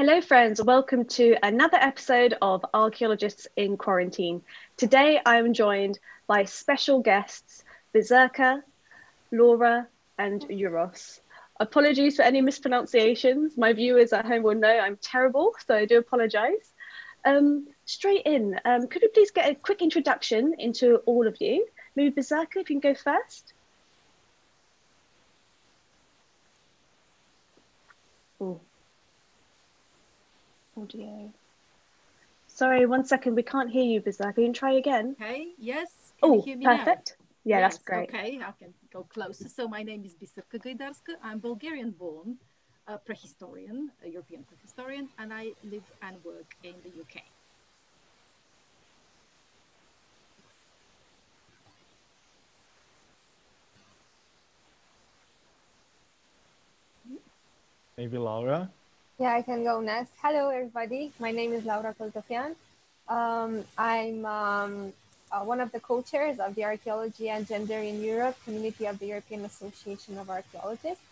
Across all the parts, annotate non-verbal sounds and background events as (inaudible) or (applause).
Hello, friends. Welcome to another episode of Archaeologists in Quarantine. Today, I am joined by special guests Bisserka, Laura, and Uroš. Apologies for any mispronunciations. My viewers at home will know I'm terrible, so I do apologize. Um, straight in, um, could we please get a quick introduction into all of you? Maybe Bisserka, if you can go first. Oh Oh, audio. Sorry, one second. We can't hear you, Bizarre. Can you try again? Okay, yes. Can oh, perfect. Now? Yeah, yes, that's great. Okay, I can go closer. So my name is Bisserka Gaydarska. I'm Bulgarian born, a prehistorian, a European prehistorian, and I live and work in the UK. Maybe Laura? Yeah, I can go next. Hello, everybody. My name is Laura Coltofean. Um, I'm um, uh, one of the co-chairs of the Archaeology and Gender in Europe community of the European Association of Archaeologists.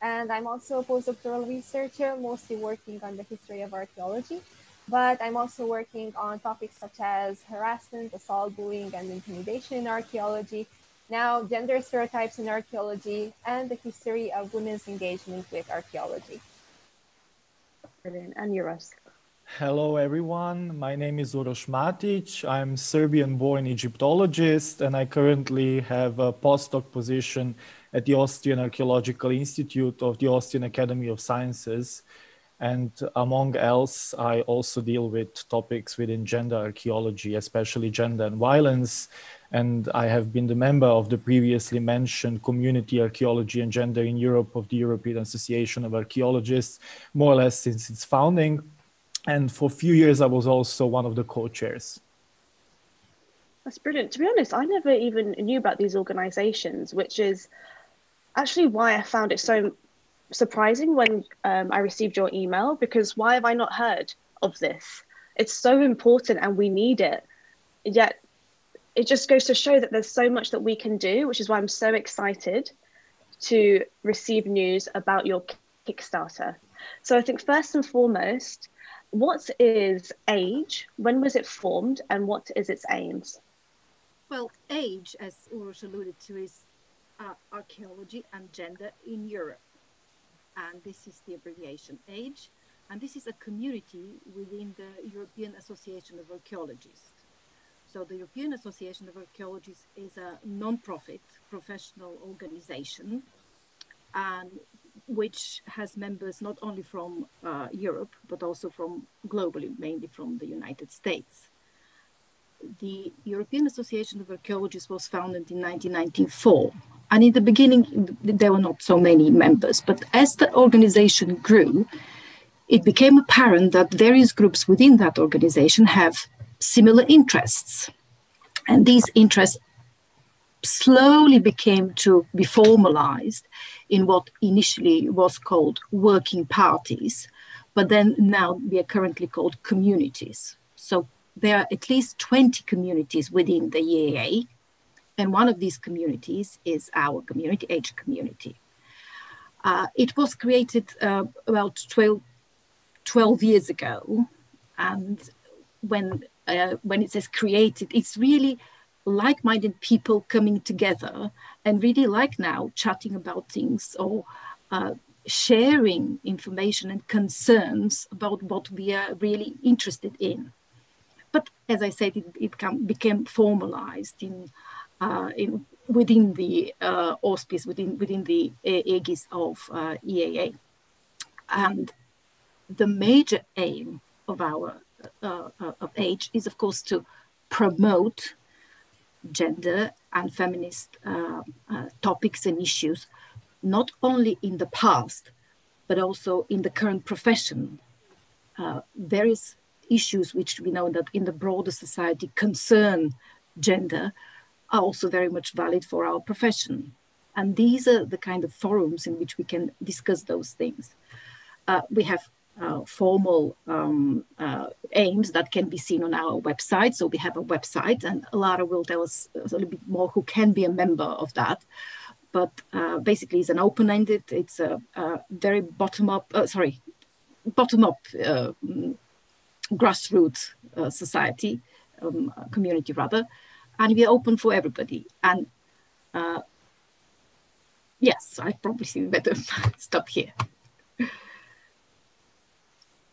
And I'm also a postdoctoral researcher, mostly working on the history of archaeology. But I'm also working on topics such as harassment, assault, bullying, and intimidation in archaeology, now gender stereotypes in archaeology, and the history of women's engagement with archaeology. Brilliant. And. Hello, everyone. My name is Uroš Matič. I'm Serbian-born Egyptologist, and I currently have a postdoc position at the Austrian Archaeological Institute of the Austrian Academy of Sciences. And among else, I also deal with topics within gender archaeology, especially gender and violence. And I have been the member of the previously mentioned Community Archaeology and Gender in Europe of the European Association of Archaeologists, more or less since its founding. And for a few years, I was also one of the co chairs. That's brilliant. To be honest, I never even knew about these organizations, which is actually why I found it so surprising when um, I received your email because why have I not heard of this? It's so important and we need it. Yet it just goes to show that there's so much that we can do, which is why I'm so excited to receive news about your Kickstarter. So I think first and foremost, what is AGE? When was it formed and what is its aims? Well, age, as Uroš alluded to, is uh, archaeology and gender in Europe and this is the abbreviation AGE, and this is a community within the European Association of Archaeologists. So the European Association of Archaeologists is a non-profit professional organization and which has members not only from uh, Europe, but also from globally, mainly from the United States. The European Association of Archaeologists was founded in 1994 and in the beginning, there were not so many members, but as the organization grew, it became apparent that various groups within that organization have similar interests. And these interests slowly became to be formalized in what initially was called working parties, but then now we are currently called communities. So there are at least 20 communities within the EAA, and one of these communities is our community, AGE community. Uh, it was created uh, about 12, 12, years ago. And when, uh, when it says created, it's really like-minded people coming together and really like now chatting about things or uh, sharing information and concerns about what we are really interested in. But as I said, it, it became formalized in in, within the uh, auspice, within, within the aegis of uh, EAA. And the major aim of our uh, uh, of AGE is, of course, to promote gender and feminist uh, topics and issues, not only in the past, but also in the current profession. various issues which we know that in the broader society concern gender are also very much valid for our profession. And these are the kind of forums in which we can discuss those things. Uh, we have uh, formal um, uh, aims that can be seen on our website. So we have a website, and Lara will tell us a little bit more who can be a member of that. But uh, basically, it's an open-ended. It's a, a very bottom-up. Uh, sorry, bottom-up uh, grassroots society, um, community rather, and we are open for everybody. And uh, yes, I probably see better (laughs) stop here.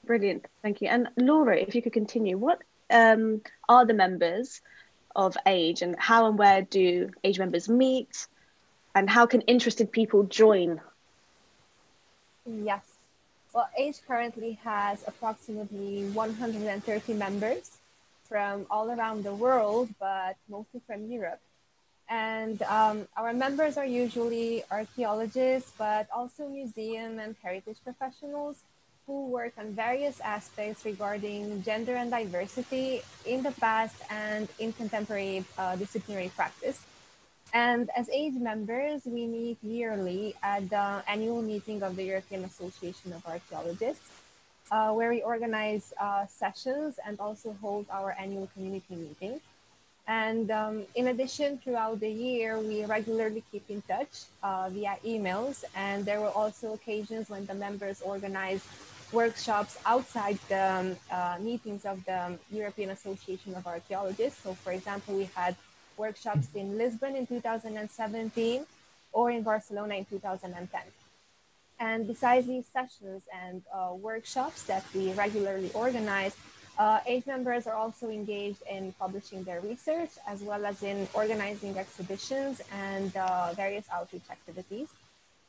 Brilliant, thank you. And Laura, if you could continue, what um, are the members of AGE and how and where do AGE members meet and how can interested people join? Yes. Well, AGE currently has approximately 130 members from all around the world, but mostly from Europe. And um, our members are usually archaeologists, but also museum and heritage professionals who work on various aspects regarding gender and diversity in the past and in contemporary uh, disciplinary practice. And as AGE members, we meet yearly at the annual meeting of the European Association of Archaeologists, uh, where we organize uh, sessions and also hold our annual community meeting. And um, in addition, throughout the year, we regularly keep in touch uh, via emails. And there were also occasions when the members organized workshops outside the um, uh, meetings of the European Association of Archaeologists. So, for example, we had workshops in Lisbon in 2017 or in Barcelona in 2010. And besides these sessions and uh, workshops that we regularly organize, uh, AGE members are also engaged in publishing their research as well as in organizing exhibitions and uh, various outreach activities.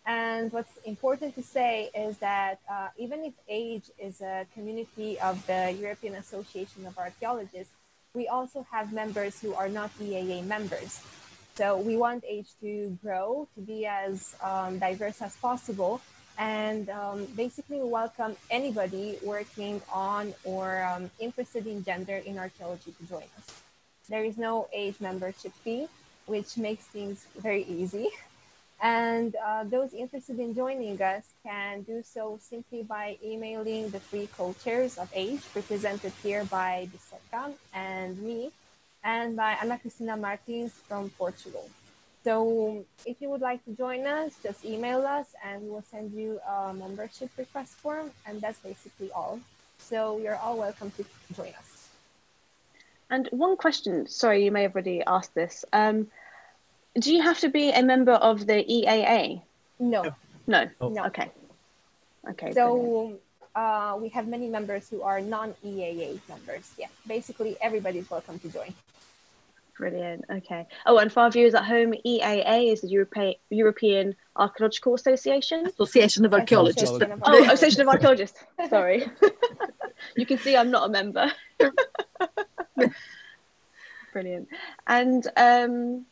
And what's important to say is that uh, even if AGE is a community of the European Association of Archaeologists, we also have members who are not EAA members. So we want AGE to grow, to be as um, diverse as possible, and um, basically welcome anybody working on or um, interested in gender in archaeology to join us. There is no AGE membership fee, which makes things very easy. (laughs) And uh, those interested in joining us can do so simply by emailing the three co-chairs of AGE, represented here by Bisserka and me, and by Ana Cristina Martins from Portugal. So if you would like to join us, just email us and we will send you a membership request form. And that's basically all. So you're all welcome to join us. And one question, sorry, you may have already asked this. Um, do you have to be a member of the EAA? No. No. Oh. No. Okay. Okay. So uh, we have many members who are non-EAA members. Yeah, basically everybody's welcome to join. Brilliant. Okay. Oh, and for our viewers at home, EAA is the European European Archaeological Association. Association of Archaeologists. Association of oh, Association of Archaeologists. (laughs) Sorry. (laughs) you can see I'm not a member. (laughs) Brilliant. And um,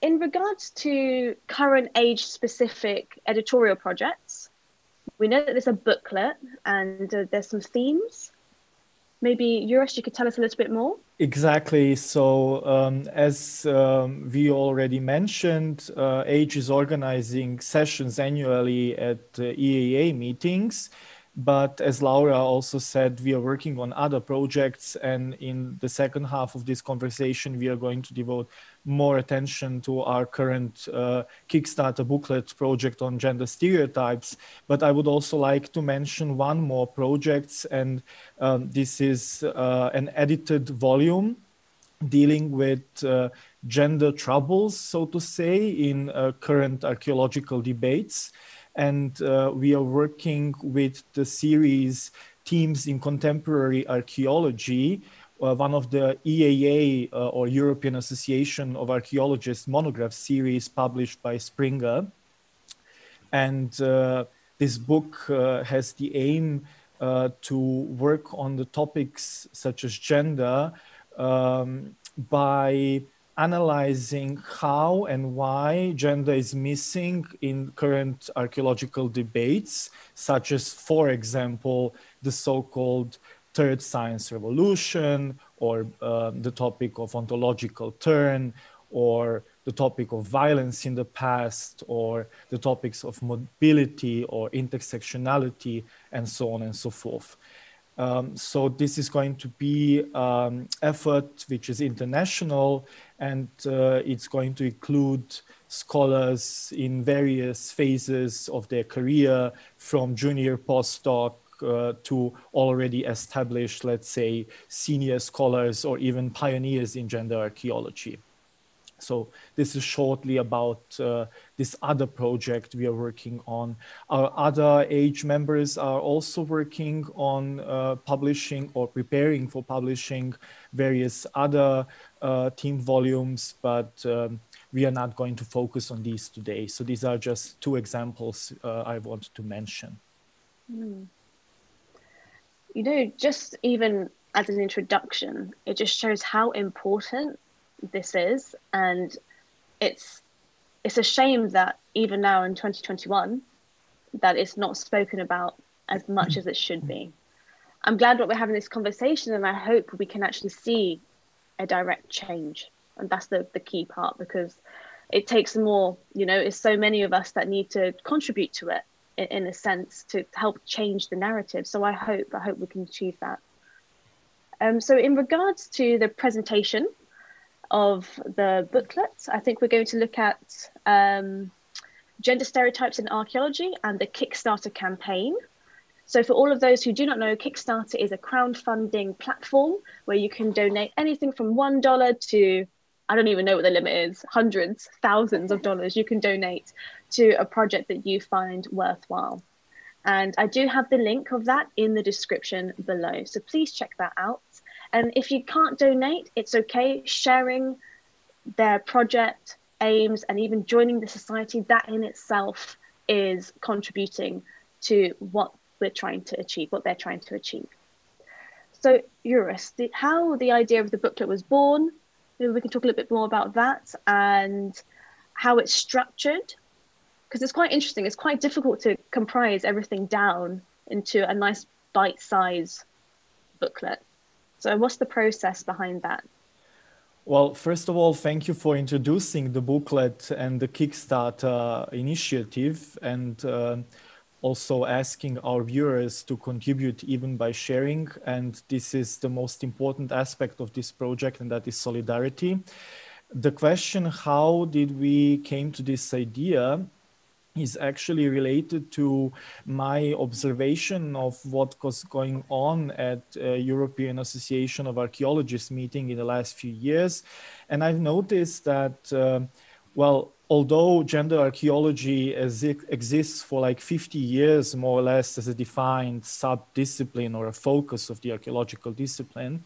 in regards to current age specific editorial projects, we know that there's a booklet and uh, there's some themes. Maybe Uroš, you could tell us a little bit more. Exactly. So, um, as um, we already mentioned, uh, AGE is organizing sessions annually at uh, EAA meetings. But as Laura also said, we are working on other projects. And in the second half of this conversation, we are going to devote more attention to our current uh, Kickstarter booklet project on gender stereotypes. But I would also like to mention one more project, and um, this is uh, an edited volume dealing with uh, gender troubles, so to say, in uh, current archaeological debates and uh, we are working with the series Themes in Contemporary Archaeology, uh, one of the EAA uh, or European Association of Archaeologists monograph series published by Springer. And uh, this book uh, has the aim uh, to work on the topics such as gender um, by analyzing how and why gender is missing in current archaeological debates, such as, for example, the so called third science revolution, or uh, the topic of ontological turn, or the topic of violence in the past, or the topics of mobility or intersectionality, and so on and so forth. Um, so this is going to be um, effort which is international and uh, it's going to include scholars in various phases of their career from junior postdoc uh, to already established, let's say, senior scholars or even pioneers in gender archaeology. So this is shortly about uh, this other project we are working on. Our other AGE members are also working on uh, publishing or preparing for publishing various other uh, team volumes, but um, we are not going to focus on these today. So these are just two examples uh, I wanted to mention. Mm. You know, just even as an introduction, it just shows how important this is and it's it's a shame that even now in 2021 that it's not spoken about as much as it should be i'm glad that we're having this conversation and i hope we can actually see a direct change and that's the, the key part because it takes more you know it's so many of us that need to contribute to it in, in a sense to help change the narrative so i hope i hope we can achieve that um, so in regards to the presentation of the booklet. I think we're going to look at um, gender stereotypes in archaeology and the Kickstarter campaign. So, for all of those who do not know, Kickstarter is a crowdfunding platform where you can donate anything from $1 to I don't even know what the limit is hundreds, thousands of dollars you can donate to a project that you find worthwhile. And I do have the link of that in the description below. So please check that out. And if you can't donate, it's okay. Sharing their project aims and even joining the society, that in itself is contributing to what we're trying to achieve, what they're trying to achieve. So, Uroš, the, how the idea of the booklet was born, maybe we can talk a little bit more about that and how it's structured, because it's quite interesting. It's quite difficult to comprise everything down into a nice bite size booklet. So, what's the process behind that? Well, first of all, thank you for introducing the booklet and the Kickstarter initiative and uh, also asking our viewers to contribute even by sharing. And this is the most important aspect of this project, and that is solidarity. The question, how did we came to this idea? is actually related to my observation of what was going on at uh, European Association of Archaeologists meeting in the last few years. And I've noticed that, uh, well, although gender archaeology exists for like 50 years, more or less, as a defined sub-discipline or a focus of the archaeological discipline,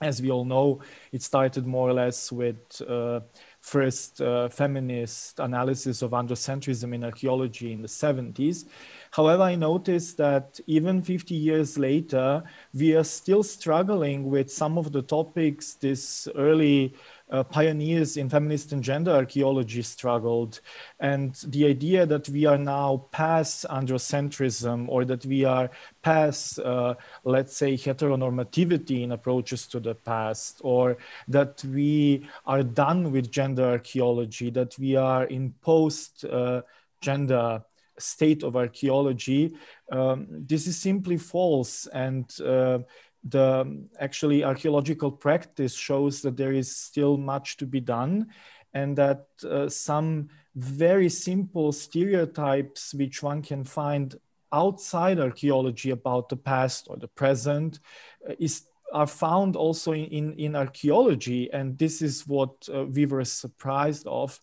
as we all know, it started more or less with uh, first uh, feminist analysis of androcentrism in archaeology in the 70s. However, I noticed that even 50 years later, we are still struggling with some of the topics this early uh, pioneers in feminist and gender archaeology struggled. And the idea that we are now past androcentrism or that we are past, uh, let's say, heteronormativity in approaches to the past, or that we are done with gender archaeology, that we are in post uh, gender state of archaeology, um, this is simply false. And uh, the actually archaeological practice shows that there is still much to be done and that uh, some very simple stereotypes which one can find outside archaeology about the past or the present uh, is are found also in, in, in, archaeology. And this is what uh, we were surprised of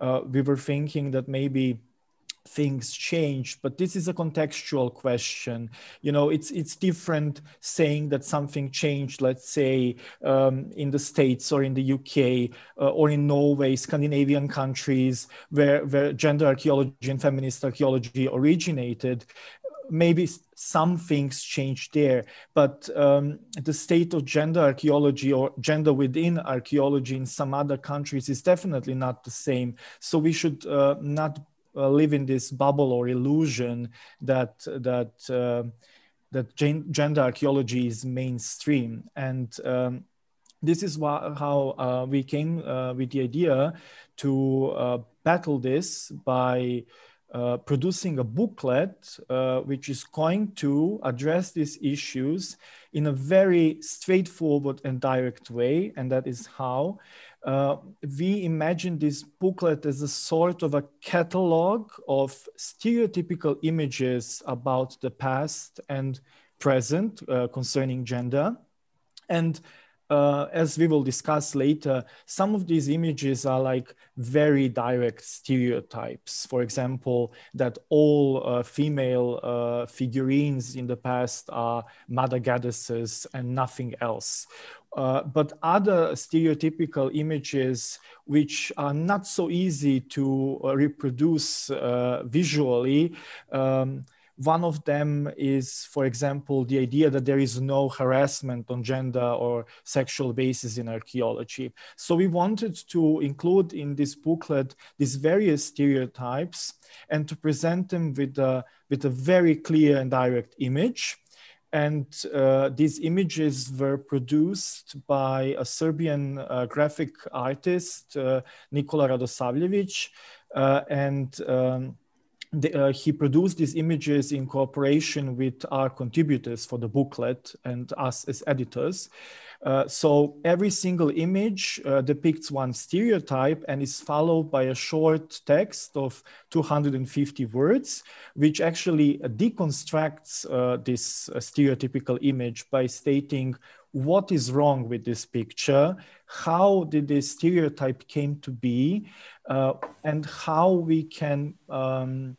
uh, we were thinking that maybe things change but this is a contextual question you know it's it's different saying that something changed let's say um, in the states or in the uk uh, or in norway scandinavian countries where where gender archaeology and feminist archaeology originated maybe some things changed there, but um, the state of gender archaeology or gender within archaeology in some other countries is definitely not the same. So we should uh, not uh, live in this bubble or illusion that that uh, that gender archaeology is mainstream. And um, this is why, how uh, we came uh, with the idea to uh, battle this by uh, producing a booklet which is going to address these issues in a very straightforward and direct way and that is how uh, we imagine this booklet as a sort of a catalog of stereotypical images about the past and present uh, concerning gender. And uh, as we will discuss later, some of these images are like very direct stereotypes. For example, that all uh, female uh, figurines in the past are mother goddesses and nothing else. Uh, but other stereotypical images which are not so easy to uh, reproduce uh, visually um, one of them is, for example, the idea that there is no harassment on gender or sexual basis in archaeology. So we wanted to include in this booklet these various stereotypes and to present them with a, with a very clear and direct image. And uh, these images were produced by a Serbian uh, graphic artist, uh, Nikola Radosavljevic, uh, and um, the, uh, he produced these images in cooperation with our contributors for the booklet and us as editors. Uh, so every single image uh, depicts one stereotype and is followed by a short text of 250 words, which actually deconstructs uh, this uh, stereotypical image by stating what is wrong with this picture, how did this stereotype came to be, uh, and how we can um,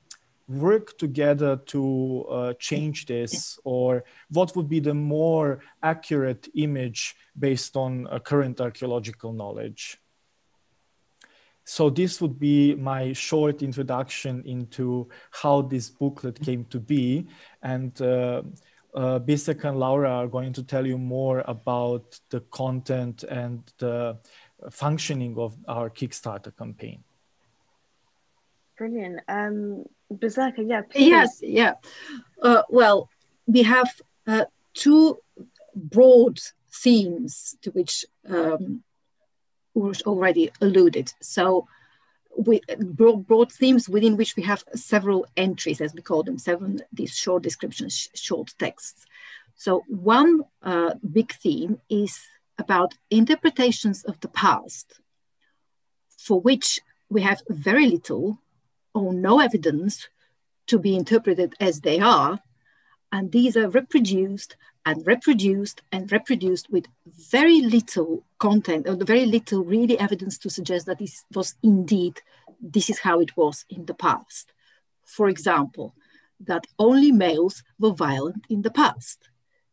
work together to uh, change this or what would be the more accurate image based on uh, current archaeological knowledge so this would be my short introduction into how this booklet came to be and uh, uh, Bisek and Laura are going to tell you more about the content and the functioning of our Kickstarter campaign. Brilliant. Um, Bisserka, yeah. Please. Yes, yeah. Uh, well, we have uh, two broad themes to which um, Uroš already alluded. So, we, broad, broad, themes within which we have several entries, as we call them, seven these short descriptions, short texts. So, one uh, big theme is about interpretations of the past, for which we have very little or no evidence to be interpreted as they are. And these are reproduced and reproduced and reproduced with very little content or very little really evidence to suggest that this was indeed, this is how it was in the past. For example, that only males were violent in the past.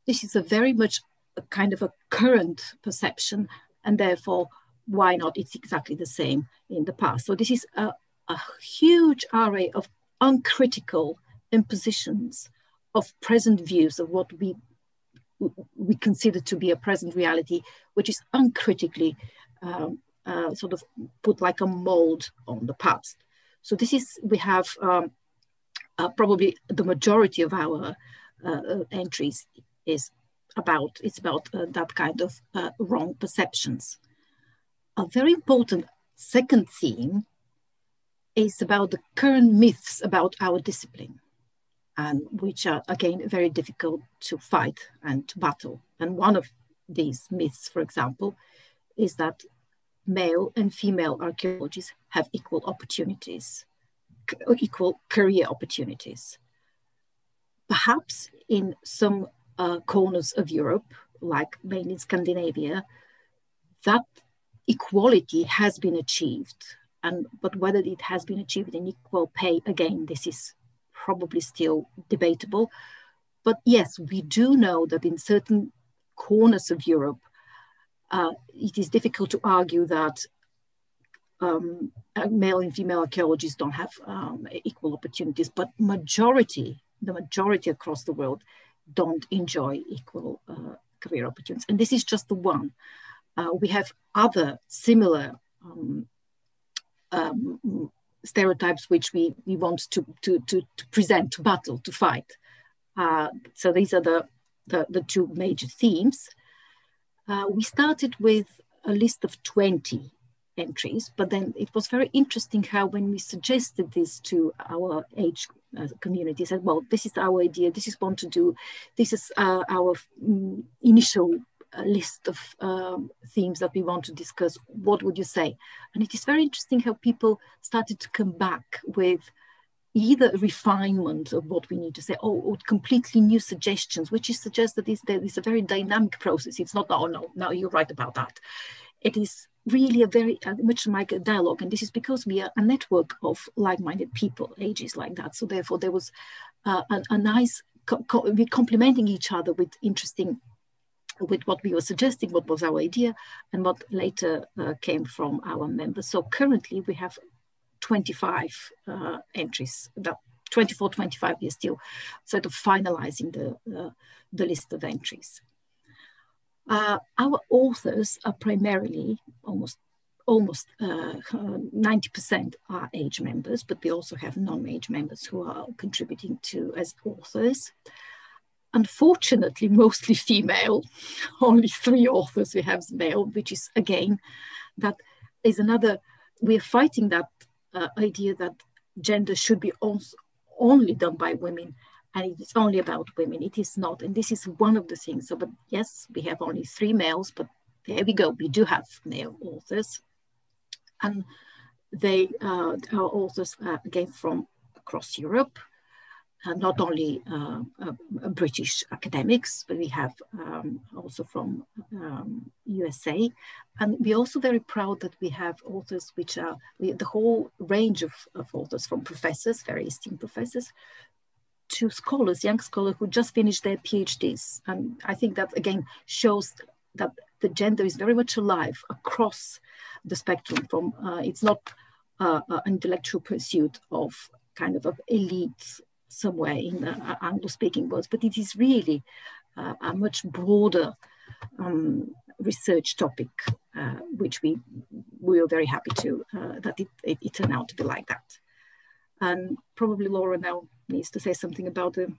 This is a very much a kind of a current perception, and therefore, why not? It's exactly the same in the past. So this is a, a huge array of uncritical impositions of present views of what we we consider to be a present reality, which is uncritically um, uh, sort of put like a mold on the past. So this is we have um, uh, probably the majority of our uh, entries is about it's about uh, that kind of uh, wrong perceptions. A very important second theme is about the current myths about our discipline, and which are again very difficult to fight and to battle. And one of these myths, for example, is that male and female archaeologists have equal opportunities, equal career opportunities. Perhaps in some uh, corners of Europe, like mainly Scandinavia, that equality has been achieved and but whether it has been achieved in equal pay, again, this is probably still debatable. But yes, we do know that in certain corners of Europe, uh, it is difficult to argue that um, male and female archaeologists don't have um, equal opportunities, but majority, the majority across the world, don't enjoy equal uh, career opportunities. And this is just the one. Uh, we have other similar um, um, stereotypes which we, we want to, to, to, to present, to battle, to fight. Uh, so these are the, the, the two major themes. Uh, we started with a list of 20 entries, but then it was very interesting how when we suggested this to our AGE uh, community, said, well, this is our idea, this is what to do, this is uh, our mm, initial list of um, themes that we want to discuss, what would you say? And it is very interesting how people started to come back with either refinement of what we need to say or, or completely new suggestions, which is suggests that this, there is a very dynamic process. It's not, oh no, no, you're right about that. It is really a very uh, much like a dialogue, and this is because we are a network of like-minded people, ages like that. So therefore, there was uh, a, a, nice we complementing each other with interesting with what we were suggesting, what was our idea, and what later uh, came from our members. So currently we have 25 uh, entries, that 24, 25, we are still sort of finalizing the, uh, the list of entries. Uh, our authors are primarily almost almost 90% uh, are AGE members, but we also have non-age members who are contributing to as authors. Unfortunately, mostly female, (laughs) only three authors we have male, which is again, that is another, we're fighting that uh, idea that gender should be only done by women and it's only about women. It is not. And this is one of the things. So, but yes, we have only three males, but there we go. We do have male authors. And they uh, are authors uh, again from across Europe. Uh, not only uh, uh, British academics, but we have um, also from um, USA. And we're also very proud that we have authors which are we, the whole range of, of authors from professors, very esteemed professors, to scholars, young scholars who just finished their PhDs. And I think that again shows that the gender is very much alive across the spectrum from, uh, it's not uh, an intellectual pursuit of kind of, of elite somewhere in the uh, Anglo-speaking world, but it is really uh, a much broader um, research topic, uh, which we we are very happy to uh, that it, it, it, turned out to be like that. And probably Laura now needs to say something about the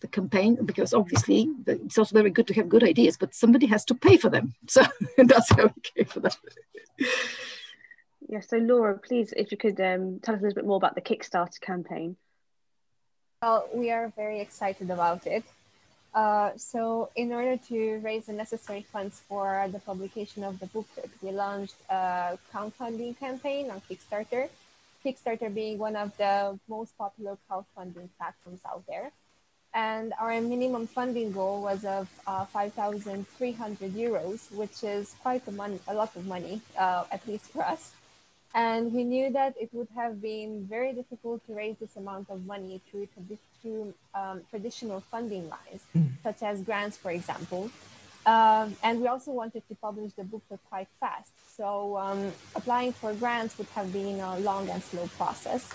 the campaign because obviously it's also very good to have good ideas, but somebody has to pay for them. (laughs) So that's how we came for that. Yeah, so Laura, please, if you could um, tell us a little bit more about the Kickstarter campaign. Well, we are very excited about it. Uh, so in order to raise the necessary funds for the publication of the booklet, we launched a crowdfunding campaign on Kickstarter. Kickstarter being one of the most popular crowdfunding platforms out there. And our minimum funding goal was of uh, 5,300 euros, which is quite a, mon- a lot of money, uh, at least for us. And we knew that it would have been very difficult to raise this amount of money through, through um, traditional funding lines, mm. such as grants, for example. Um, and we also wanted to publish the booklet quite fast. So um, applying for grants would have been a long and slow process.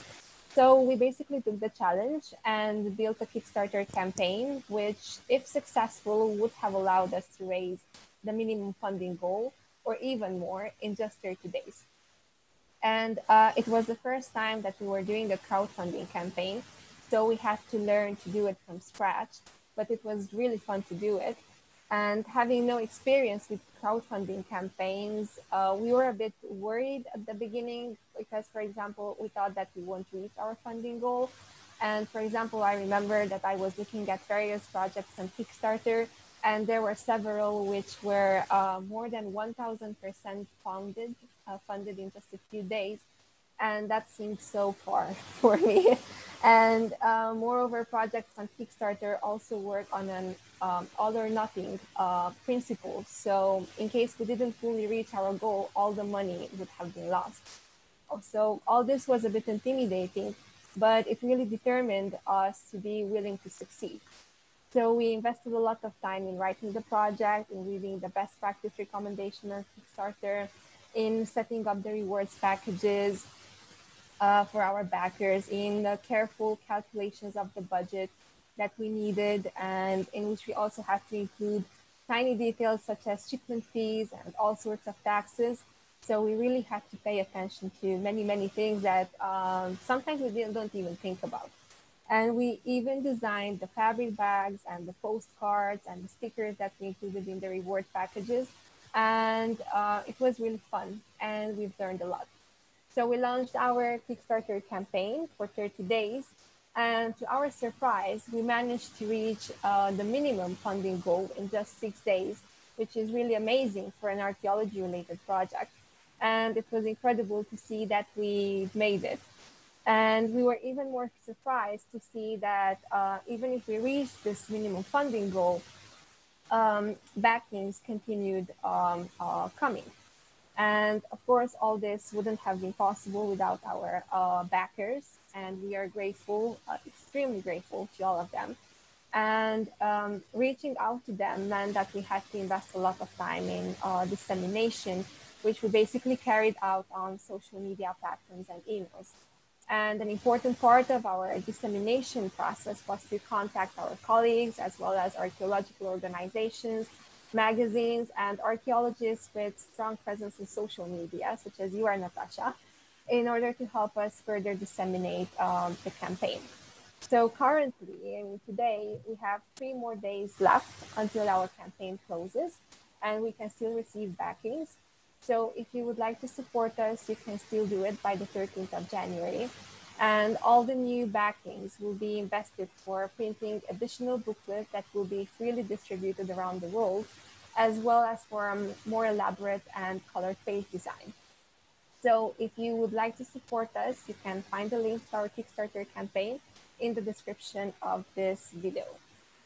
So we basically took the challenge and built a Kickstarter campaign, which, if successful, would have allowed us to raise the minimum funding goal or even more in just 30 days. And uh, it was the first time that we were doing a crowdfunding campaign. So we had to learn to do it from scratch, but it was really fun to do it. And having no experience with crowdfunding campaigns, uh, we were a bit worried at the beginning because, for example, we thought that we won't reach our funding goal. And for example, I remember that I was looking at various projects on Kickstarter, and there were several which were uh, more than 1000% funded uh, funded in just a few days. And that seemed so far (laughs) for me. and uh, moreover, projects on Kickstarter also work on an um, all or nothing uh, principle. So in case we didn't fully reach our goal, all the money would have been lost. So all this was a bit intimidating, but it really determined us to be willing to succeed. So we invested a lot of time in writing the project, in reading the best practice recommendation on Kickstarter, in setting up the rewards packages uh, for our backers, in the careful calculations of the budget that we needed, and in which we also had to include tiny details such as shipment fees and all sorts of taxes. So we really had to pay attention to many, many things that um, sometimes we don't even think about. And we even designed the fabric bags and the postcards and the stickers that we included in the reward packages and uh, it was really fun and we've learned a lot. So we launched our Kickstarter campaign for 30 days and to our surprise, we managed to reach uh, the minimum funding goal in just six days, which is really amazing for an archaeology related project. And it was incredible to see that we made it. And we were even more surprised to see that uh, even if we reached this minimum funding goal, um, backings continued um, uh, coming. And of course, all this wouldn't have been possible without our uh, backers. And we are grateful, uh, extremely grateful to all of them. And um, reaching out to them meant that we had to invest a lot of time in uh, dissemination, which we basically carried out on social media platforms and emails. And an important part of our dissemination process was to contact our colleagues as well as archaeological organizations, magazines, and archaeologists with strong presence in social media, such as you are, Natasha, in order to help us further disseminate um, the campaign. So currently, I mean, today, we have three more days left until our campaign closes, and we can still receive backings. So if you would like to support us, you can still do it by the 13th of January. And all the new backings will be invested for printing additional booklets that will be freely distributed around the world, as well as for a more elaborate and color page design. So if you would like to support us, you can find the link to our Kickstarter campaign in the description of this video.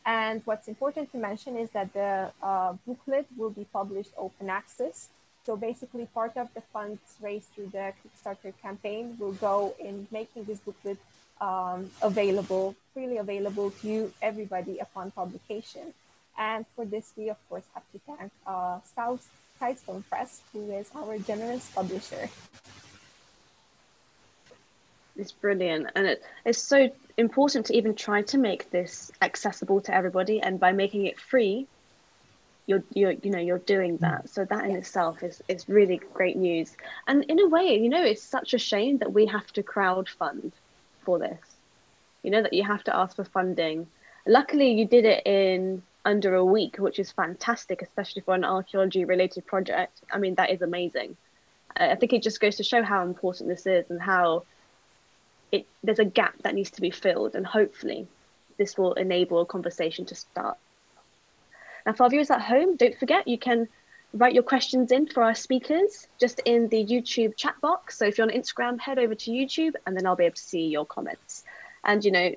And what's important to mention is that the uh, booklet will be published open access so basically part of the funds raised through the Kickstarter campaign will go in making this booklet um, available, freely available to everybody upon publication. And for this, we of course have to thank uh, South Sidestone Press, who is our generous publisher. It's brilliant. And it, it's so important to even try to make this accessible to everybody. And by making it free, you're you're you know you're doing mm. that. So that in yes. itself is is really great news. And in a way you know it's such a shame that we have to crowd fund for this. You know that you have to ask for funding. Luckily you did it in under a week which is fantastic especially for an archaeology related project. I mean that is amazing. I think it just goes to show how important this is and how it there's a gap that needs to be filled. And hopefully this will enable a conversation to start now, for our viewers at home, don't forget you can write your questions in for our speakers just in the YouTube chat box. So if you're on Instagram, head over to YouTube and then I'll be able to see your comments. And, you know,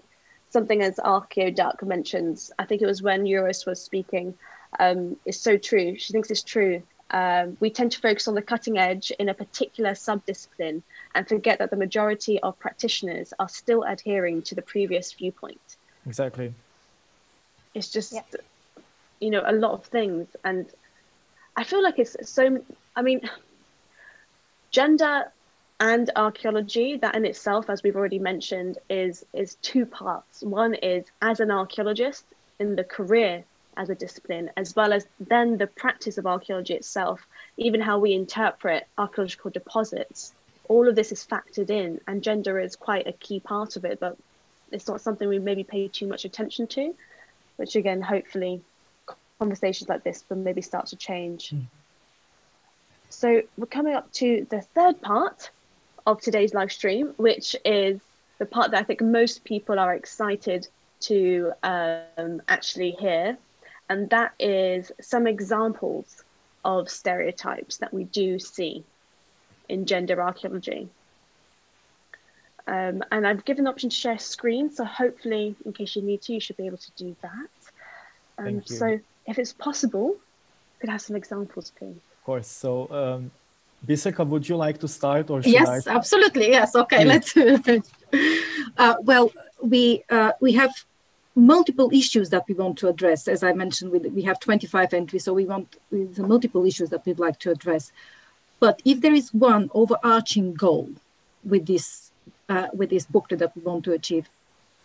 something as Archaeoduck mentions, I think it was when Uroš was speaking, um, is so true. She thinks it's true. Um, we tend to focus on the cutting edge in a particular subdiscipline and forget that the majority of practitioners are still adhering to the previous viewpoint. Exactly. It's just yeah you know a lot of things. And i feel like it's so i mean gender and archaeology that in itself as we've already mentioned is is two parts. One is as an archaeologist in the career as a discipline as well as then the practice of archaeology itself even how we interpret archaeological deposits. All of this is factored in and gender is quite a key part of it but it's not something we maybe pay too much attention to which again hopefully conversations like this will maybe start to change. Mm. So we're coming up to the third part of today's live stream, which is the part that I think most people are excited to um, actually hear, and that is some examples of stereotypes that we do see in gender archaeology. Um, and I've given the option to share screen, so hopefully, in case you need to, you should be able to do that. Um, Thank you. So if it's possible, could have some examples, please. Of course. So, um, Bisserka, would you like to start or yes, I... absolutely. Yes. Okay. Yeah. Let's. (laughs) uh, well, we uh, we have multiple issues that we want to address. As I mentioned, we, we have 25 entries, so we want the multiple issues that we'd like to address. But if there is one overarching goal with this uh, with this booklet that we want to achieve,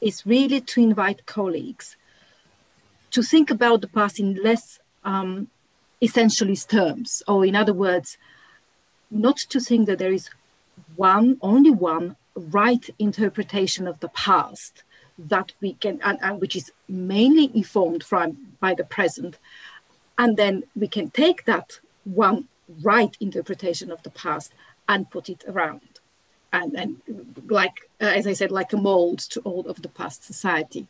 is really to invite colleagues to think about the past in less um, essentialist terms, or in other words, not to think that there is one, only one right interpretation of the past that we can, and, and which is mainly informed from by the present, and then we can take that one right interpretation of the past and put it around. And, and like uh, as i said like a mold to all of the past society.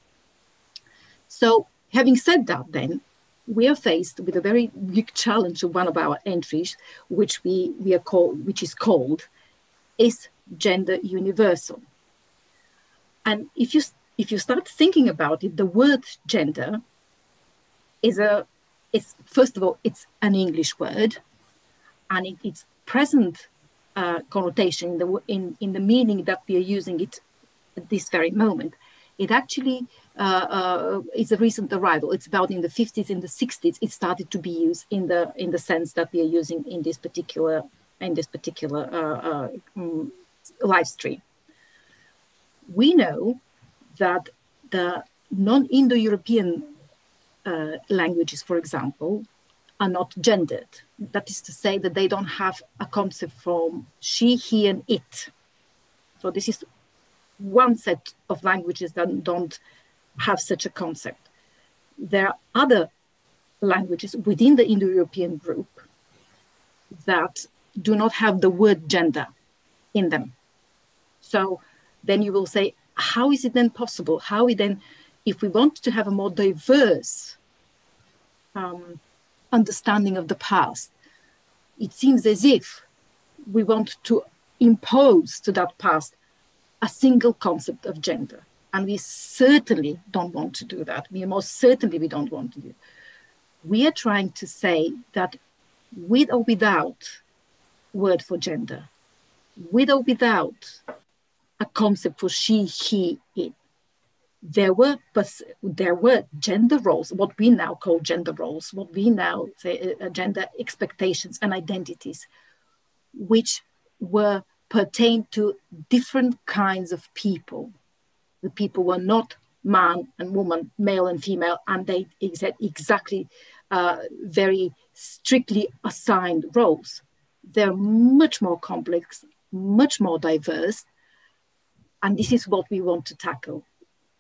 So having said that, then we are faced with a very big challenge of one of our entries, which we, we are called, which is called, is gender universal. And if you if you start thinking about it, the word gender is a it's first of all it's an English word, and it, its present uh, connotation in the in, in the meaning that we are using it at this very moment, it actually uh, uh, is a recent arrival. It's about in the 50s, in the 60s, it started to be used in the in the sense that we are using in this particular in this particular uh, um, live stream. We know that the non-Indo-European uh, languages, for example, are not gendered. That is to say that they don't have a concept from she, he, and it. So this is one set of languages that don't have such a concept. There are other languages within the Indo-European group that do not have the word gender in them. So then you will say, how is it then possible? How we then, if we want to have a more diverse um, understanding of the past, it seems as if we want to impose to that past a single concept of gender. And we certainly don't want to do that. We most certainly we don't want to do. We are trying to say that with or without word for gender, with or without a concept for she, he, it, there were there were gender roles, what we now call gender roles, what we now say uh, gender expectations and identities, which were pertained to different kinds of people. The people were not man and woman, male and female, and they exactly uh, very strictly assigned roles. They're much more complex, much more diverse, and this is what we want to tackle.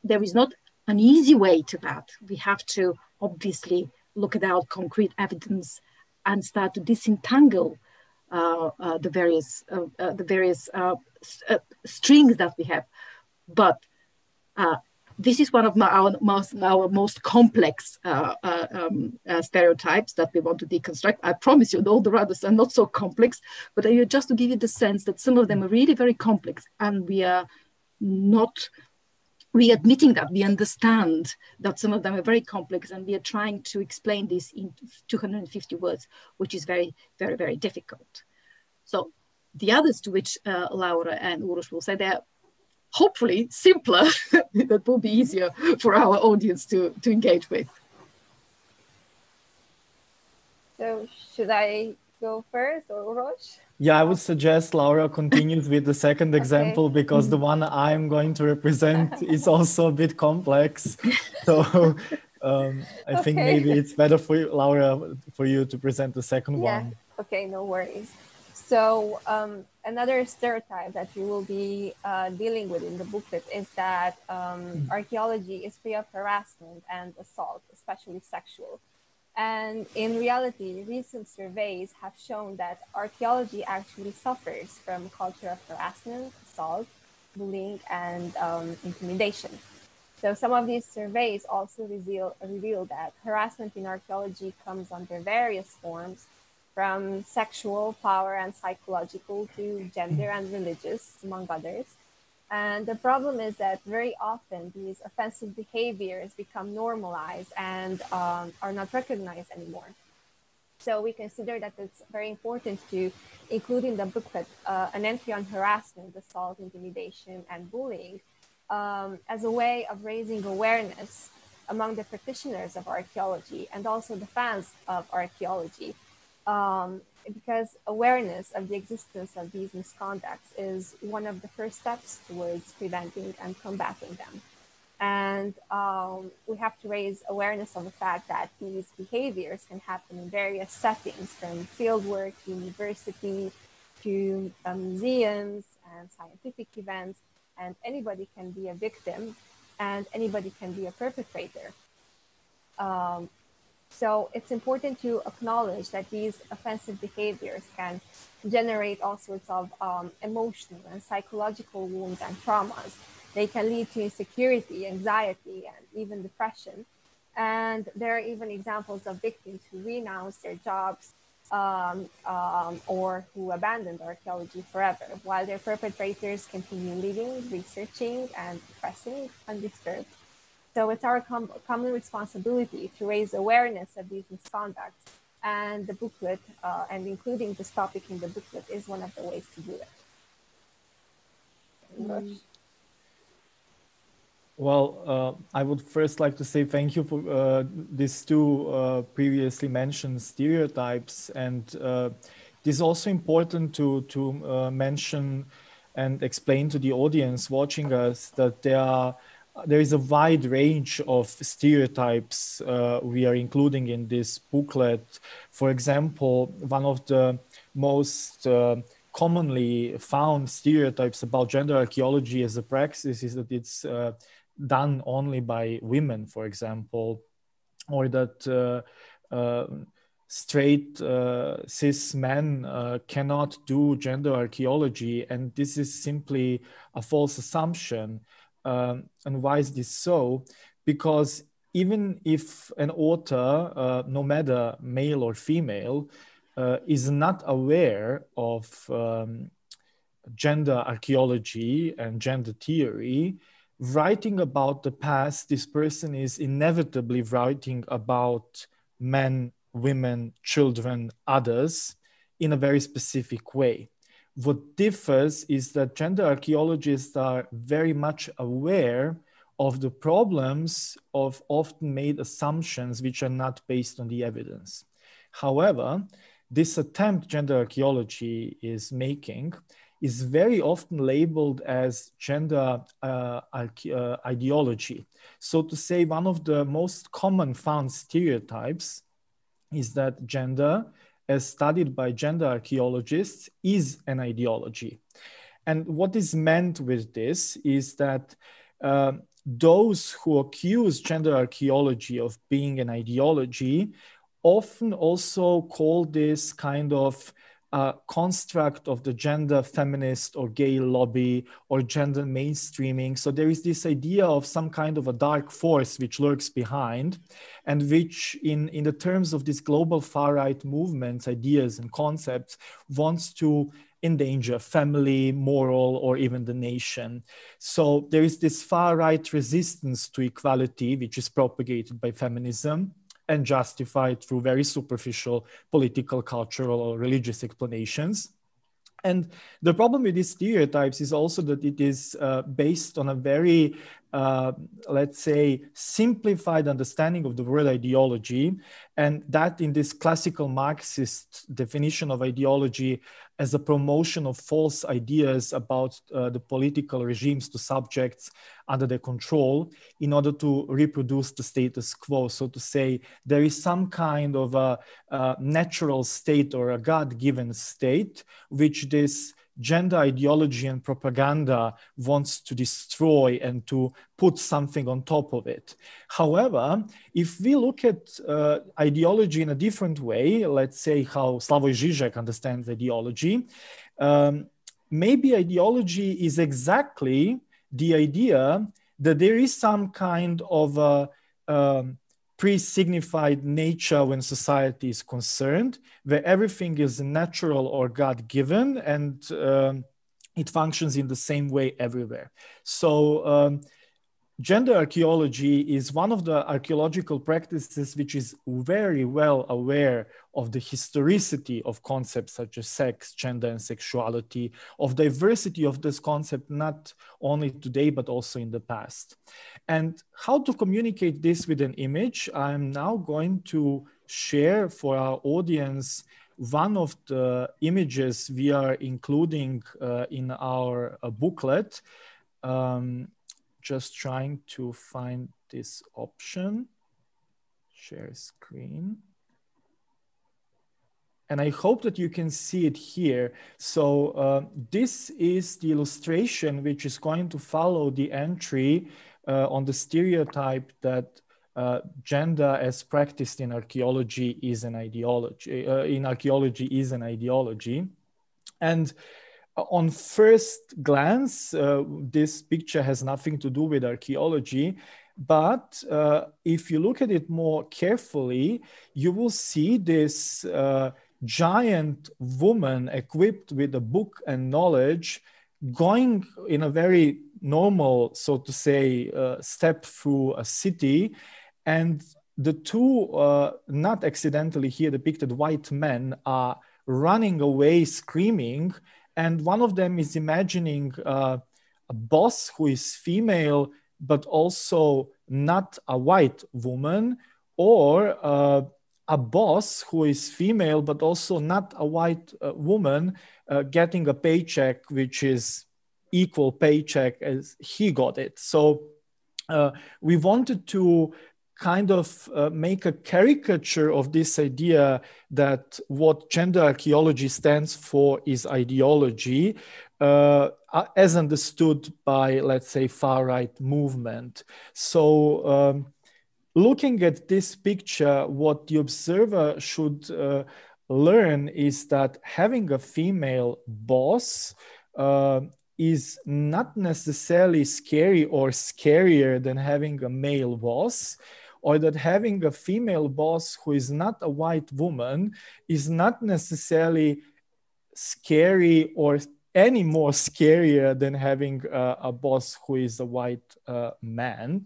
There is not an easy way to that. We have to obviously look at our concrete evidence and start to disentangle the various uh, the various strings that we have. But this is one of my, our most our most complex uh, uh, um, uh, stereotypes that we want to deconstruct. I promise you, all the others are not so complex, but I just to give you the sense that some of them are really very complex, and we are not we admitting that we understand that some of them are very complex and we are trying to explain this in 250 words which is very very very difficult. So the others to which uh, laura and Uroš will say they're hopefully simpler (laughs) that will be easier for our audience to to engage with. So should i go first or Uroš yeah, I would suggest Laura continues with the second (laughs) example okay. because the one I'm going to represent (laughs) is also a bit complex. So (laughs) um, I okay. think maybe it's better for you, Laura, for you to present the second yeah. one. Okay, no worries. So um, another stereotype that you will be uh, dealing with in the booklet is that um, mm. archaeology is free of harassment and assault, especially sexual. And in reality, recent surveys have shown that archaeology actually suffers from culture of harassment, assault, bullying, and um, intimidation. So some of these surveys also reveal, reveal that harassment in archaeology comes under various forms, from sexual, power, and psychological to gender and religious, among others. And the problem is that very often these offensive behaviors become normalized and um, are not recognized anymore. So we consider that it's very important to include in the booklet uh, an entry on harassment, assault, intimidation, and bullying um, as a way of raising awareness among the practitioners of archaeology and also the fans of archaeology um, because awareness of the existence of these misconducts is one of the first steps towards preventing and combating them. And um, we have to raise awareness of the fact that these behaviors can happen in various settings, from fieldwork, university, to um, museums and scientific events. And anybody can be a victim, and anybody can be a perpetrator. Um, so it's important to acknowledge that these offensive behaviors can generate all sorts of um, emotional and psychological wounds and traumas. They can lead to insecurity, anxiety, and even depression. And there are even examples of victims who renounce their jobs um, um, or who abandoned archaeology forever, while their perpetrators continue living, researching, and professing undisturbed. So it's our com common responsibility to raise awareness of these misconducts. And the booklet, uh, and including this topic in the booklet, is one of the ways to do it. Mm. Well, uh, I would first like to say thank you for uh, these two uh, previously mentioned stereotypes, and uh, it is also important to to uh, mention and explain to the audience watching us that there are there is a wide range of stereotypes uh, we are including in this booklet. For example, one of the most commonly found stereotypes about gender archaeology as a praxis is that it's done only by women, for example, or that uh, uh, straight uh, cis men uh, cannot do gender archaeology, and this is simply a false assumption. Um, and why is this so? Because even if an author, uh, no matter male or female, uh, is not aware of um, gender archaeology and gender theory, writing about the past, this person is inevitably writing about men, women, children, others in a very specific way. What differs is that gender archaeologists are very much aware of the problems of often made assumptions which are not based on the evidence. However, this attempt gender archaeology is making is very often labeled as gender uh, uh, ideology. So, to say, one of the most common found stereotypes is that gender, as studied by gender archaeologists, is an ideology. And what is meant with this is that uh, those who accuse gender archaeology of being an ideology often also call this kind of uh, construct of the gender feminist or gay lobby or gender mainstreaming. So there is this idea of some kind of a dark force which lurks behind and which, in, in the terms of these global far right movements, ideas, and concepts, wants to endanger family, moral, or even the nation. So there is this far right resistance to equality, which is propagated by feminism and justified through very superficial political, cultural, or religious explanations. And the problem with these stereotypes is also that it is uh, based on a very, uh, let's say, simplified understanding of the word ideology. And that in this classical Marxist definition of ideology as a promotion of false ideas about uh, the political regimes to subjects under their control in order to reproduce the status quo. So to say, there is some kind of a, a natural state or a God given state, which this gender ideology and propaganda wants to destroy and to put something on top of it. However, if we look at uh, ideology in a different way, let's say how Slavoj Žižek understands ideology, um, maybe ideology is exactly the idea that there is some kind of a, um, pre-signified nature when society is concerned, where everything is natural or God-given and um, it functions in the same way everywhere. So um, gender archaeology is one of the archaeological practices which is very well aware of the historicity of concepts such as sex, gender, and sexuality, of diversity of this concept, not only today, but also in the past. And how to communicate this with an image, I'm now going to share for our audience one of the images we are including uh, in our uh, booklet. Um, just trying to find this option, share screen. And I hope that you can see it here. So uh, this is the illustration which is going to follow the entry uh, on the stereotype that uh, gender as practiced in archaeology is an ideology, uh, in archaeology is an ideology. And on first glance, uh, this picture has nothing to do with archaeology. But uh, if you look at it more carefully, you will see this uh, giant woman equipped with a book and knowledge going in a very normal, so to say, uh, step through a city. And the two, uh, not accidentally here depicted white men, are running away screaming. And one of them is imagining uh, a boss who is female, but also not a white woman, or uh, a boss who is female, but also not a white uh, woman, uh, getting a paycheck which is equal paycheck as he got it. So uh, we wanted to kind of uh, make a caricature of this idea that what gender archaeology stands for is ideology uh, as understood by let's say far right movement. So um, looking at this picture what the observer should uh, learn is that having a female boss uh, is not necessarily scary or scarier than having a male boss or that having a female boss who is not a white woman is not necessarily scary or any more scarier than having a, boss who is a white uh, man.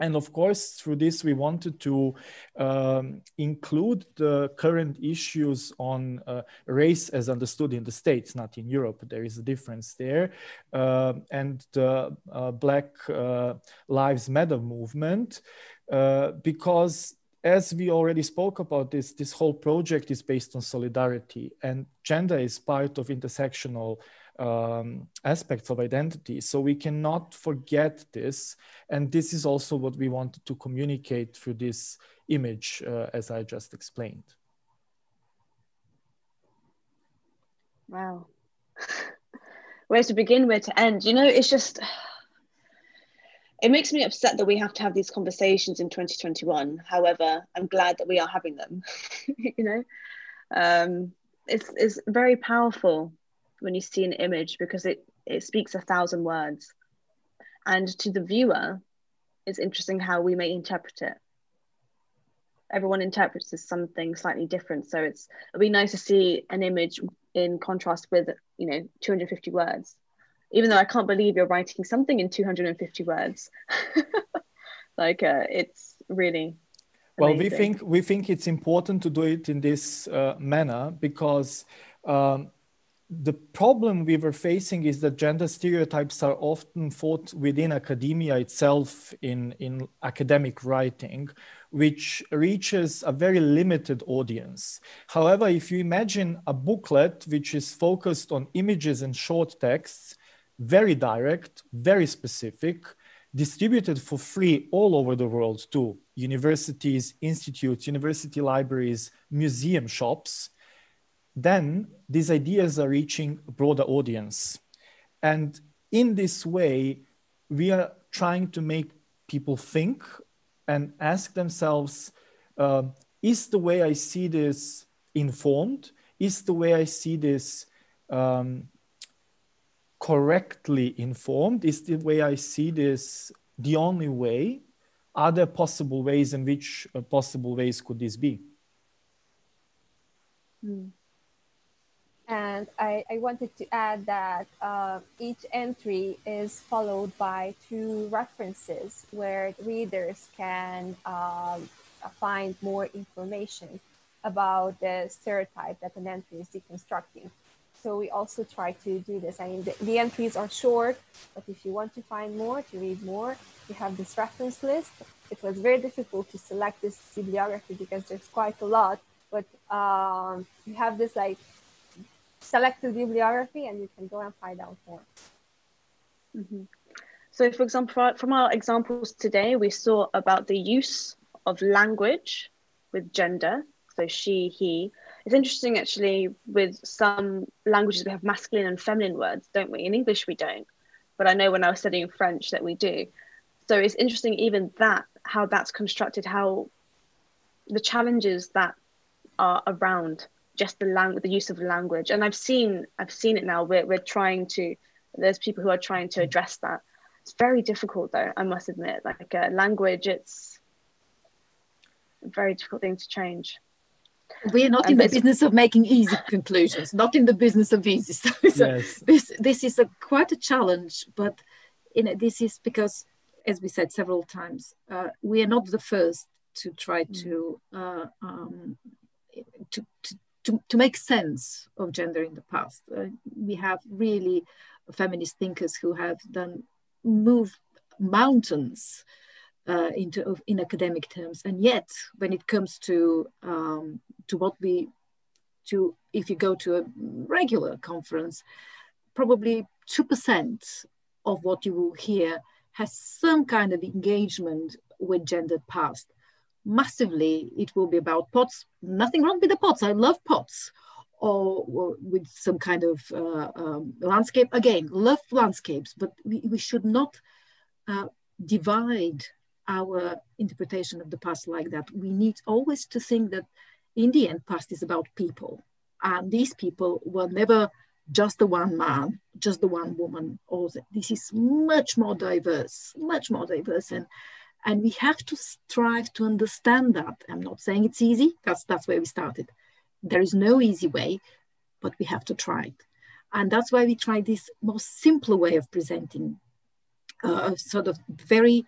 And of course, through this, we wanted to um, include the current issues on uh, race as understood in the States, not in Europe. There is a difference there. Uh, and the uh, Black uh, Lives Matter movement. Uh, because as we already spoke about this, this whole project is based on solidarity and gender is part of intersectional um, aspects of identity. So we cannot forget this. And this is also what we wanted to communicate through this image, uh, as I just explained. Wow. (laughs) Where to begin, where to end? You know, it's just it makes me upset that we have to have these conversations in 2021 however i'm glad that we are having them (laughs) you know? Um, it's, it's very powerful when you see an image because it, it speaks a thousand words. And to the viewer it's interesting how we may interpret it. Everyone interprets as something slightly different so it's it'd be nice to see an image in contrast with you know 250 words even though I can't believe you're writing something in 250 words. (laughs) like uh, it's really well we think we think it's important to do it in this uh, manner because um, the problem we were facing is that gender stereotypes are often fought within academia itself in, in academic writing, which reaches a very limited audience. However, if you imagine a booklet which is focused on images and short texts, very direct, very specific, distributed for free all over the world to universities, institutes, university libraries, museum shops, then these ideas are reaching a broader audience. And in this way, we are trying to make people think and ask themselves uh, is the way I see this informed? Is the way I see this um, correctly informed? Is the way I see this the only way? Are there possible ways, and which uh, possible ways could this be? Mm. And I, I, wanted to add that uh, each entry is followed by two references where readers can um, find more information about the stereotype that an entry is deconstructing. So we also try to do this. I mean, the, the, entries are short, but if you want to find more, to read more, you have this reference list. It was very difficult to select this bibliography because there's quite a lot, but um, you have this like selected bibliography and you can go and find out more. Mm-hmm. So for example, from our examples today, we saw about the use of language with gender, so she, he, it's interesting actually with some languages we have masculine and feminine words, don't we? In English we don't, but I know when I was studying French that we do. So it's interesting even that how that's constructed, how the challenges that are around just the language, the use of language. And I've seen I've seen it now. We're we're trying to. There's people who are trying to address that. It's very difficult, though. I must admit, like uh, language, it's a very difficult thing to change. We are not in the business of making easy (laughs) conclusions, not in the business of easy stuff. (laughs) So yes. this this is a quite a challenge, but you know, this is because, as we said several times, uh, we are not the first to try mm. to, uh, um, to, to, to, to, make sense of gender in the past. Uh, we have really feminist thinkers who have done move mountains uh, into in academic terms, and yet when it comes to um, to what we to if you go to a regular conference, probably two percent of what you will hear has some kind of engagement with gendered past. Massively, it will be about pots. Nothing wrong with the pots. I love pots. Or, with some kind of uh, um, landscape. Again, love landscapes, but we, we should not uh, divide our interpretation of the past like that. We need always to think that in the end, past is about people. And these people were never just the one man, just the one woman. Or this is much more diverse, much more diverse, and and we have to strive to understand that. I'm not saying it's easy. That's that's where we started. There is no easy way, but we have to try it, and that's why we try this more simpler way of presenting, uh, sort of very.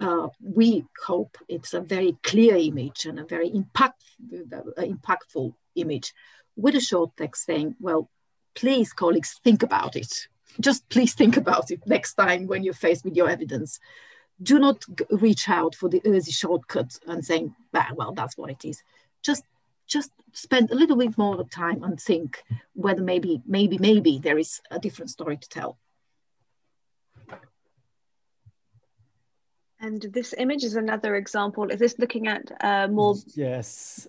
Uh, we hope it's a very clear image and a very impact, uh, impactful image with a short text saying, well, please, colleagues, think about it. Just please think about it next time when you're faced with your evidence. Do not reach out for the easy shortcut and saying, well, that's what it is. Just just spend a little bit more time and think whether maybe, maybe, maybe there is a different story to tell. And this image is another example. Is this looking at uh, more? Yes,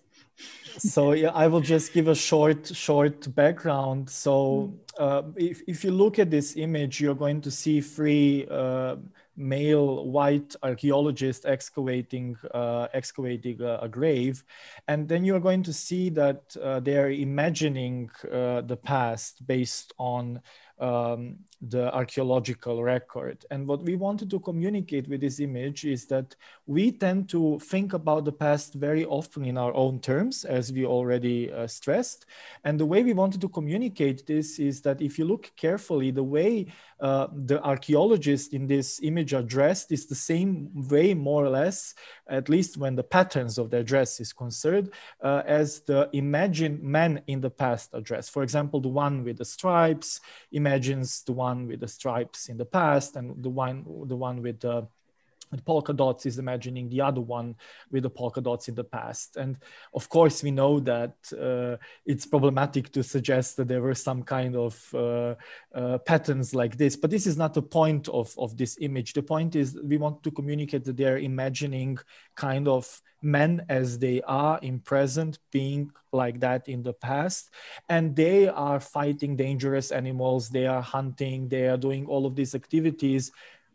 so yeah, I will just give a short, short background. So mm. uh, if, if you look at this image, you're going to see three uh, male white archaeologists excavating, uh, excavating a, a, grave. And then you're going to see that uh, they're imagining uh, the past based on um, the archaeological record. And what we wanted to communicate with this image is that we tend to think about the past very often in our own terms, as we already uh, stressed. And the way we wanted to communicate this is that if you look carefully, the way uh, the archaeologists in this image are dressed is the same way, more or less, at least when the patterns of their dress is concerned, uh, as the imagined men in the past are dressed. For example, the one with the stripes imagines the one with the stripes in the past, and the one, the one with the with polka dots is imagining the other one with the polka dots in the past. And of course, we know that uh, it's problematic to suggest that there were some kind of uh, uh, patterns like this, but this is not the point of, of this image. The point is we want to communicate that they're imagining kind of men as they are in present being like that in the past and they are fighting dangerous animals they are hunting they are doing all of these activities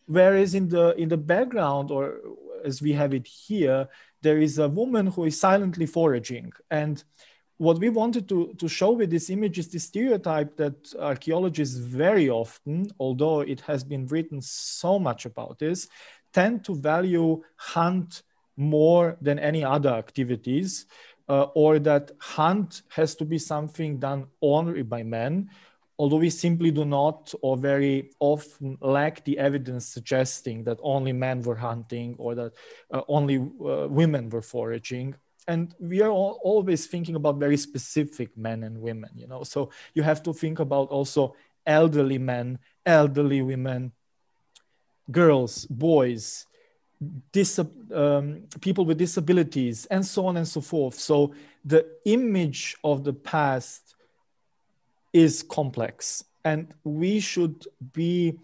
whereas in the in the background or as we have it here there is a woman who is silently foraging. And what we wanted to, to show with this image is the stereotype that archaeologists very often although it has been written so much about this tend to value hunt more than any other activities uh, or that hunt has to be something done only by men although we simply do not or very often lack the evidence suggesting that only men were hunting or that uh, only uh, women were foraging and we are all, always thinking about very specific men and women you know? So you have to think about also elderly men elderly women girls boys um, people with disabilities and so on and so forth. So the image of the past is complex. And we should be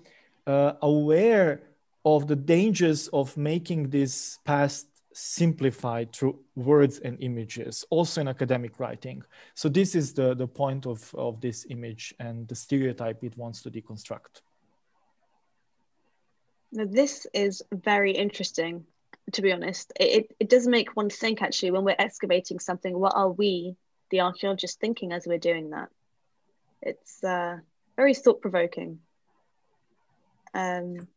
uh, aware of the dangers of making this past simplified through words and images also in academic writing. So this is the the point of of this image and the stereotype it wants to deconstruct. Now this is very interesting to be honest. It, it does make one think actually when we're excavating something what are we the archaeologists thinking as we're doing that it's uh, very thought provoking. Um,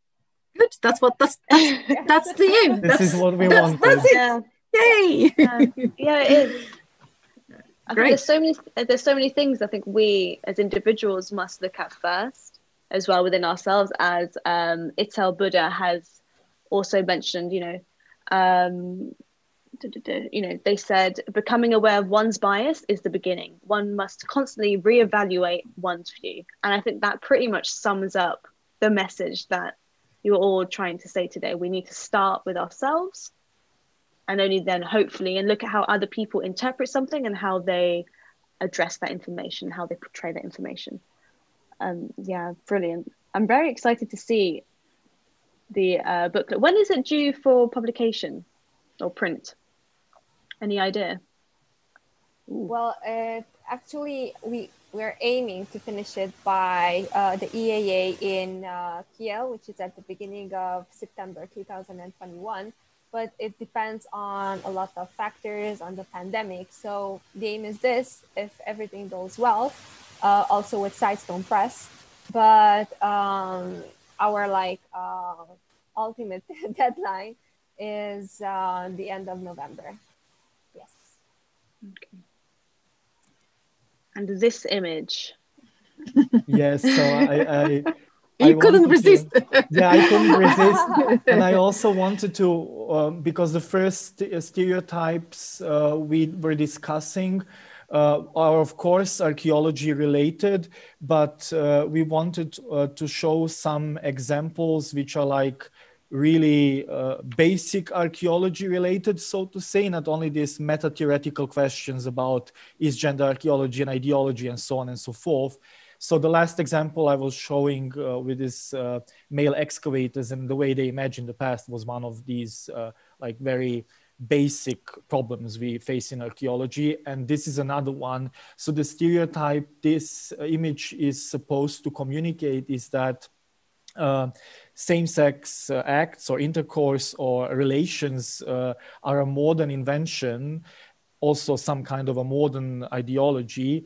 Good. That's what that's that's, (laughs) that's the aim. This that's, is what we that's, wanted. That's it. yeah, Yay! yeah, yeah, it is. I (laughs) think Great. there's so many there's so many things I think we as individuals must look at first as well within ourselves as um Itel Buddha has also mentioned you know um (laughs) you know they said becoming aware of one's bias is the beginning. One must constantly reevaluate one's view. And I think that pretty much sums up the message that you're all trying to say today. We need to start with ourselves and only then hopefully and look at how other people interpret something and how they address that information how they portray that information. Um yeah brilliant. I'm very excited to see the uh, booklet. When is it due for publication or print any idea Well, uh, actually, we we're aiming to finish it by uh, the EAA in uh, Kiel, which is at the beginning of September 2021. But it depends on a lot of factors on the pandemic. So the aim is this: if everything goes well, uh, also with Sidestone Press. But um, our like uh, ultimate (laughs) deadline is uh, the end of November. Yes. okay and this image (laughs) Yes, so I, I, I you couldn't wanted to- resist. (laughs) yeah, I couldn't resist. (laughs) and I also wanted to, um, because the first st- stereotypes uh, we were discussing uh, are, of course, archaeology related, but uh, we wanted uh, to show some examples which are like really uh, basic archaeology related, so to say, not only these meta theoretical questions about is gender archaeology and ideology and so on and so forth. So the last example I was showing uh, with these uh, male excavators and the way they imagined the past was one of these uh, like very basic problems we face in archaeology and this is another one so the stereotype this uh, image is supposed to communicate is that uh, same-sex uh, acts or intercourse or relations uh, are a modern invention also some kind of a modern ideology.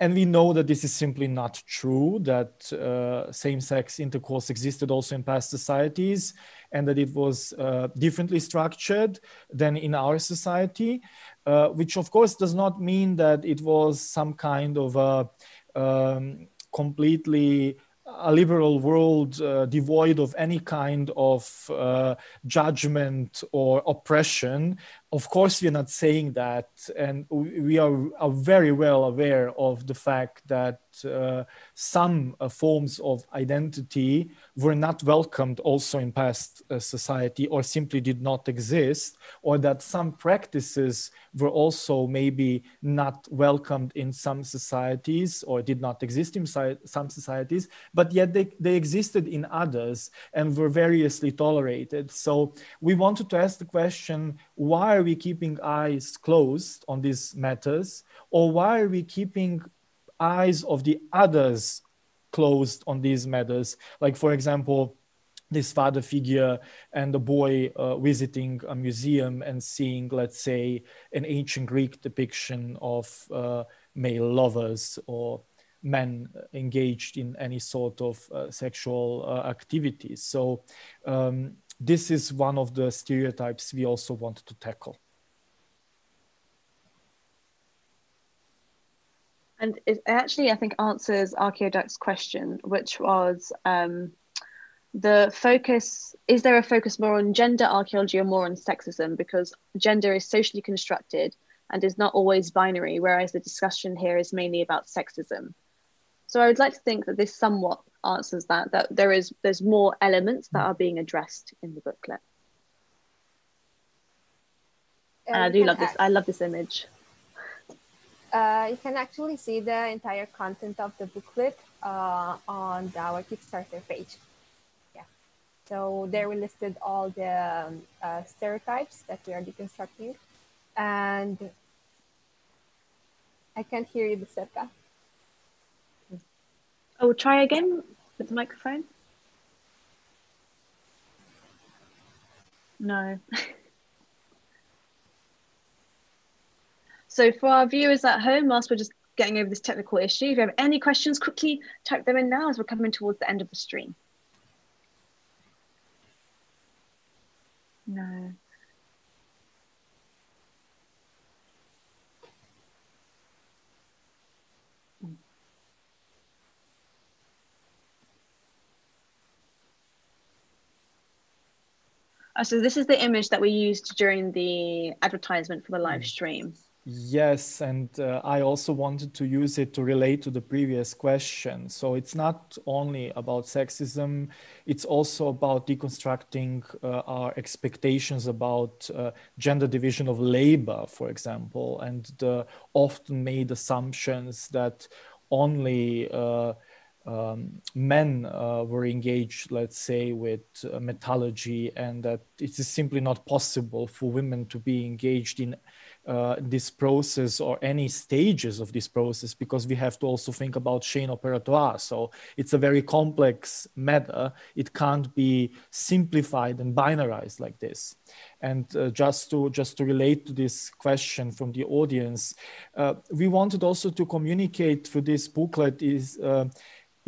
And we know that this is simply not true, that uh, same sex intercourse existed also in past societies and that it was uh, differently structured than in our society, uh, which of course does not mean that it was some kind of a um, completely a liberal world uh, devoid of any kind of uh, judgment or oppression. Of course, we're not saying that, and we are, are very well aware of the fact that uh, some uh, forms of identity were not welcomed also in past uh, society or simply did not exist, or that some practices were also maybe not welcomed in some societies or did not exist in soci- some societies, but yet they, they existed in others and were variously tolerated. So we wanted to ask the question why are we keeping eyes closed on these matters, or why are we keeping eyes of the others closed on these matters? Like, for example, this father figure and the boy uh, visiting a museum and seeing, let's say, an ancient Greek depiction of uh, male lovers or men engaged in any sort of uh, sexual uh, activities. So, um, this is one of the stereotypes we also want to tackle. And it actually, I think, answers Archaeoduct's question, which was um, the focus is there a focus more on gender archaeology or more on sexism? Because gender is socially constructed and is not always binary, whereas the discussion here is mainly about sexism. So I would like to think that this somewhat answers that, that there is there's more elements that are being addressed in the booklet. And I do love this. I love this image. Uh, you can actually see the entire content of the booklet uh, on our Kickstarter page. Yeah. So there we listed all the um, uh, stereotypes that we are deconstructing. And I can't hear you, Bisserka. Oh, try again with the microphone. No. (laughs) so for our viewers at home, whilst we're just getting over this technical issue, if you have any questions, quickly type them in now as we're coming towards the end of the stream. No. So this is the image that we used during the advertisement for the live mm. stream. Yes, and uh, I also wanted to use it to relate to the previous question. So it's not only about sexism, it's also about deconstructing uh, our expectations about uh, gender division of labor, for example, and the often made assumptions that only uh, um, men uh, were engaged, let's say, with uh, metallurgy, and that it is simply not possible for women to be engaged in uh, this process or any stages of this process because we have to also think about chaîne opératoire. So it's a very complex matter. It can't be simplified and binarized like this. And uh, just to just to relate to this question from the audience, uh, we wanted also to communicate through this booklet is uh,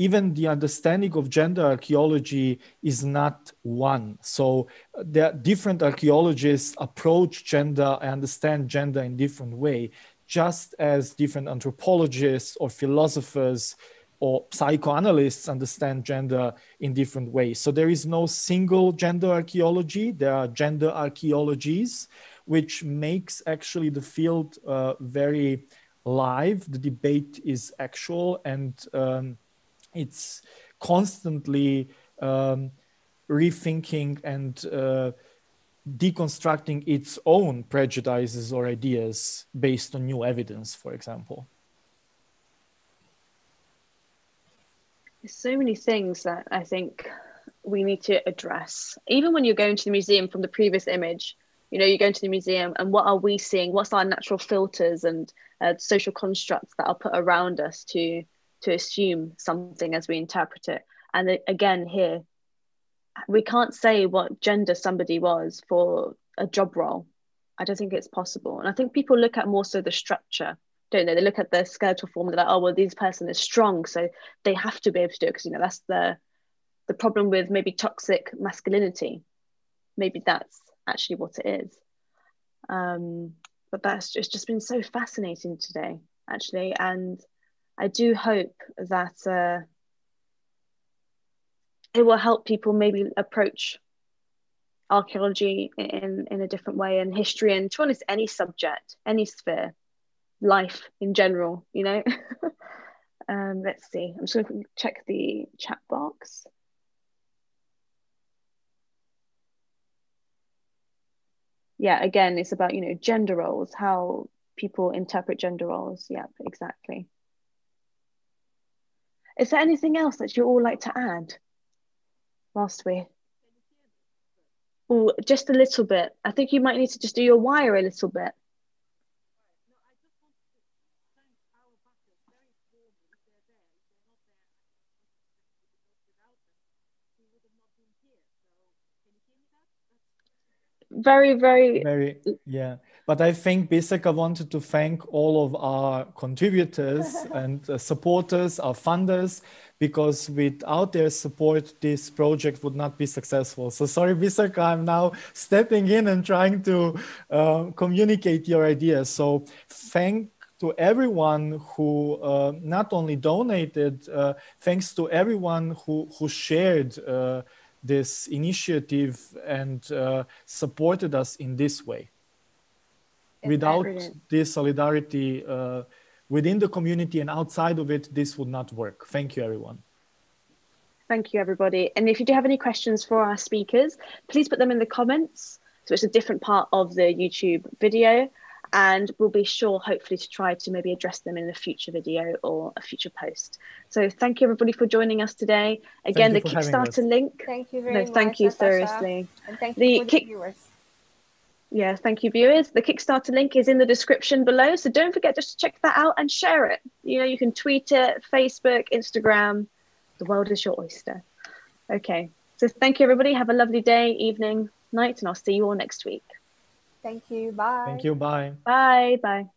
even the understanding of gender archaeology is not one. So there different archaeologists approach gender and understand gender in different way, just as different anthropologists or philosophers or psychoanalysts understand gender in different ways. So there is no single gender archaeology. There are gender archaeologies, which makes actually the field uh, very live. The debate is actual and um, it's constantly um, rethinking and uh, deconstructing its own prejudices or ideas based on new evidence, for example. There's so many things that I think we need to address. Even when you're going to the museum from the previous image, you know, you're going to the museum and what are we seeing? What's our natural filters and uh, social constructs that are put around us to to assume something as we interpret it. And again, here, we can't say what gender somebody was for a job role. I don't think it's possible. And I think people look at more so the structure, don't they? They look at the skeletal form, they're like, oh, well, this person is strong, so they have to be able to do it because, you know, that's the the problem with maybe toxic masculinity. Maybe that's actually what it is. Um, but that's just, just been so fascinating today, actually. And I do hope that uh, it will help people maybe approach archaeology in, in a different way and history and to be honest any subject any sphere life in general you know? (laughs) Um, let's see. I'm just going to check the chat box. Yeah again it's about you know gender roles how people interpret gender roles. Yeah exactly is there anything else that you all like to add whilst we? Oh, just a little bit. I think you might need to just do your wire a little bit. Very, very, very, yeah. But I think Bisserka wanted to thank all of our contributors (laughs) and uh, supporters, our funders, because without their support, this project would not be successful. So sorry, Bisserka, I'm now stepping in and trying to uh, communicate your ideas. So thank to everyone who uh, not only donated, uh, thanks to everyone who, who shared uh, this initiative and uh, supported us in this way without this solidarity uh, within the community and outside of it, this would not work. Thank you, everyone. Thank you, everybody. And if you do have any questions for our speakers, please put them in the comments. So it's a different part of the YouTube video. And we'll be sure, hopefully, to try to maybe address them in a future video or a future post. So thank you, everybody, for joining us today. Again, the Kickstarter link. Thank you very no, much. Thank you, Natasha. seriously. And thank you the, kick- viewers. Yeah, thank you, viewers. The Kickstarter link is in the description below. So don't forget just to check that out and share it. You know, you can tweet it, Facebook, Instagram. The world is your oyster. Okay. So thank you, everybody. Have a lovely day, evening, night, and I'll see you all next week. Thank you. Bye. Thank you. Bye. Bye. Bye.